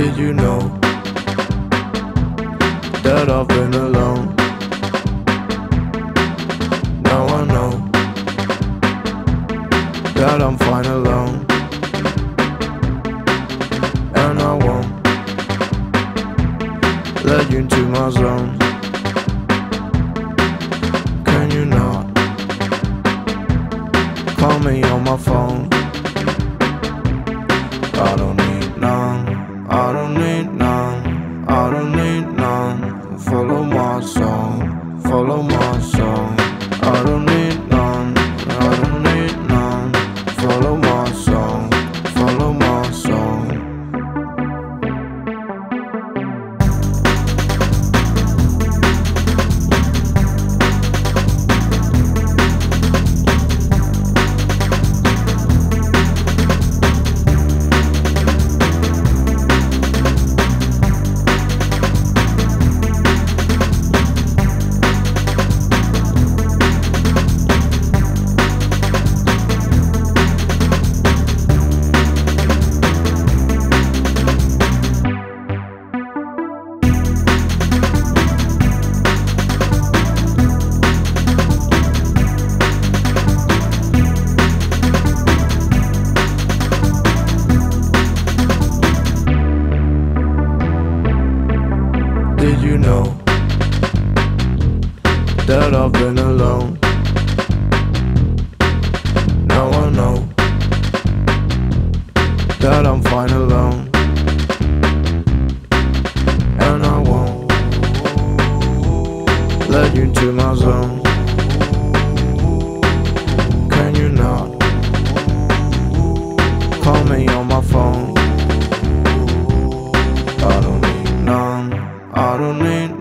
Did you know that I've been alone? Now I know that I'm fine alone. And I won't let you into my zone. Can you not call me on my phone? I don't I don't Did you know that I've been alone? Now I know that I'm fine alone, and I won't let you into my zone. don't need